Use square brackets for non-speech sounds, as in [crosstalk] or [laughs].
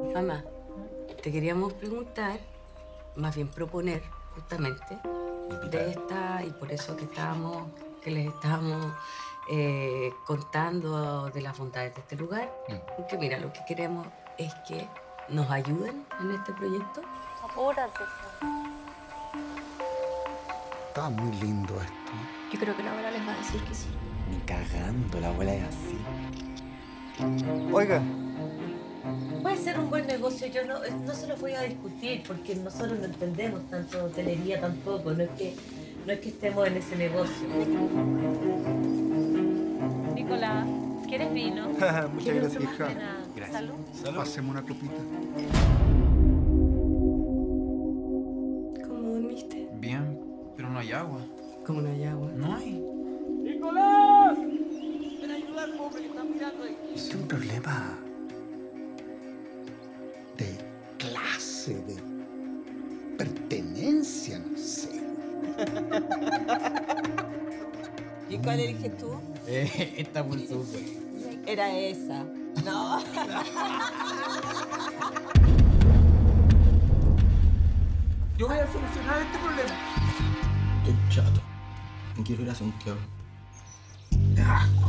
Mamá, te queríamos preguntar, más bien proponer, justamente, de esta, y por eso que estábamos, que les estábamos eh, contando de las bondades de este lugar. Porque mira, lo que queremos es que nos ayuden en este proyecto. Apúrate. Está muy lindo esto. Yo creo que la abuela les va a decir que sí. Ni cagando, la abuela es así. Oiga, ser un buen negocio, yo no, no se lo voy a discutir porque nosotros no entendemos tanto hotelería tampoco, no es que, no es que estemos en ese negocio. Nicolás, ¿quieres vino? [laughs] muchas gracias, hija. De nada. Salud. Pasemos una copita. ¿Cómo dormiste? Bien, pero no hay agua. Como no hay agua. No hay. Es un problema de clase, de pertenencia, no sé. [laughs] ¿Y cuál eliges tú? Está muy súper. Era esa. No. [laughs] Yo voy a solucionar este problema. Estoy chato. Me quiero ir a Santiago. Esto.